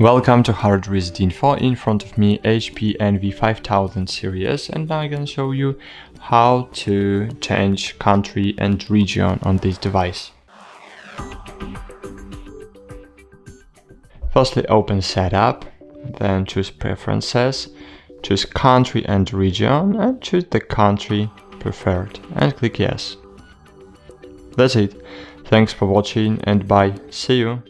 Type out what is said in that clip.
Welcome to Hard Reset Info, in front of me HP ENVY 5000 series and now I'm gonna show you how to change country and region on this device. Firstly open setup, then choose preferences, choose country and region and choose the country preferred and click yes. That's it. Thanks for watching and bye. See you.